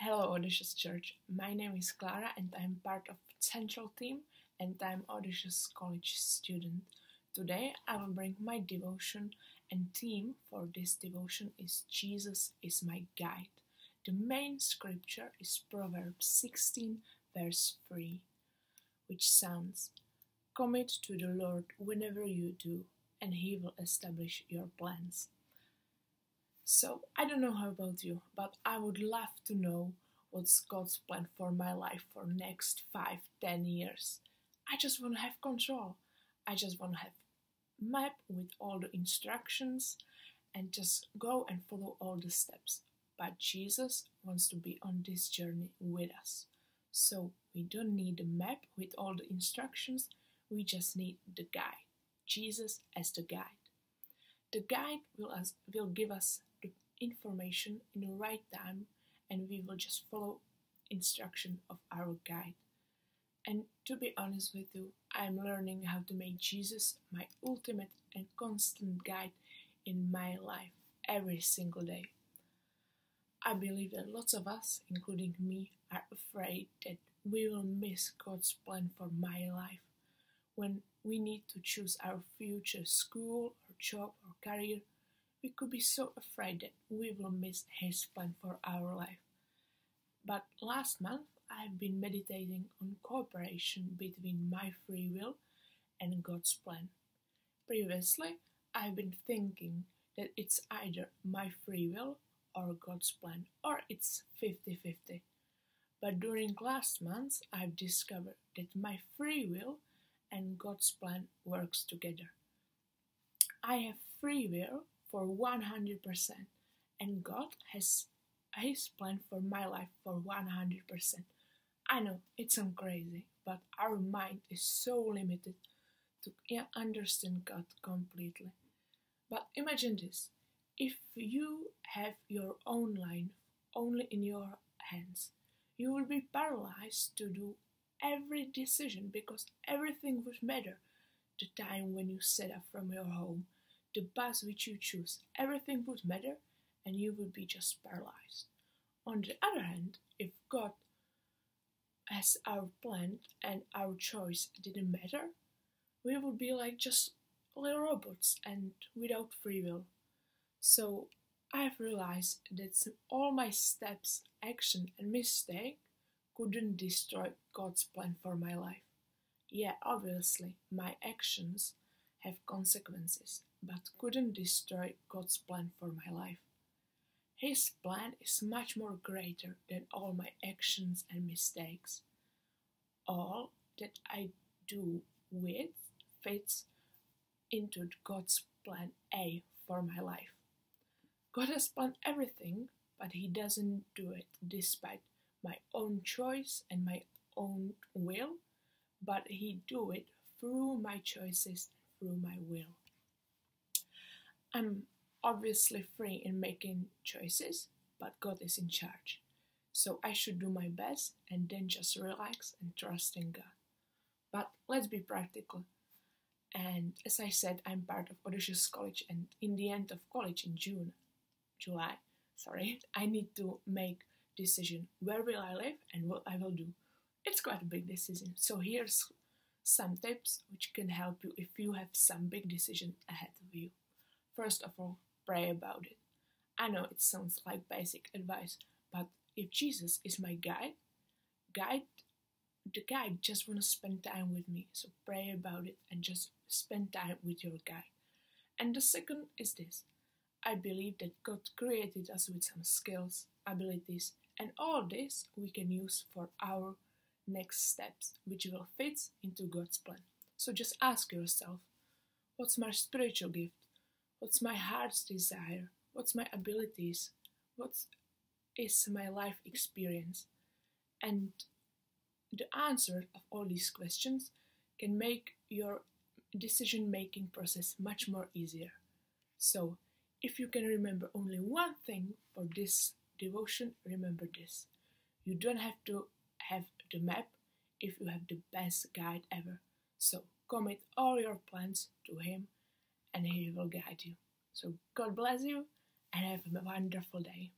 Hello, Audacious Church. My name is Klara and I'm part of Central Team and I'm Audacious College student. Today I will bring my devotion and theme for this devotion is Jesus is my guide. The main scripture is Proverbs 16 verse 3 which sounds Commit to the Lord whenever you do and he will establish your plans. So, I don't know how about you, but I would love to know what's God's plan for my life for next five, ten years. I just want to have control. I just want to have map with all the instructions and just go and follow all the steps. But Jesus wants to be on this journey with us. So we don't need a map with all the instructions, we just need the guide. Jesus as the guide. The guide will, us, will give us information in the right time and we will just follow instruction of our guide. And to be honest with you, I am learning how to make Jesus my ultimate and constant guide in my life every single day. I believe that lots of us, including me, are afraid that we will miss God's plan for my life when we need to choose our future school or job or career we could be so afraid that we will miss His plan for our life. But last month, I've been meditating on cooperation between my free will and God's plan. Previously, I've been thinking that it's either my free will or God's plan, or it's 50 50. But during last month, I've discovered that my free will and God's plan works together. I have free will for 100% and God has his plan for my life for 100%. I know it sounds crazy, but our mind is so limited to understand God completely. But imagine this if you have your own line only in your hands, you will be paralyzed to do every decision because everything would matter. The time when you set up from your home, the bus which you choose, everything would matter and you would be just paralyzed. On the other hand, if God has our plan and our choice didn't matter, we would be like just little robots and without free will. So I have realized that all my steps, action, and mistake couldn't destroy God's plan for my life. Yeah, obviously, my actions have consequences, but couldn't destroy God's plan for my life. His plan is much more greater than all my actions and mistakes. All that I do with fits into God's plan A for my life. God has planned everything, but He doesn't do it despite my own choice and my own will, but He do it through my choices, through my will. I'm obviously free in making choices, but God is in charge. So I should do my best and then just relax and trust in God. But let's be practical. And as I said, I'm part of Audacious College, and in the end of college in June, July, sorry, I need to make decision where will I live and what I will do. It's quite a big decision. So here's some tips which can help you if you have some big decision ahead of you. First of all, pray about it. I know it sounds like basic advice, but if Jesus is my guide, guide the guide just want to spend time with me. So pray about it and just spend time with your guide. And the second is this. I believe that God created us with some skills, abilities, and all this we can use for our next steps, which will fit into God's plan. So just ask yourself, what's my spiritual gift? What's my heart's desire? What's my abilities? What is my life experience? And the answer of all these questions can make your decision making process much more easier. So, if you can remember only one thing for this devotion, remember this. You don't have to the map if you have the best guide ever. So, commit all your plans to Him and He will guide you. So God bless you and have a wonderful day.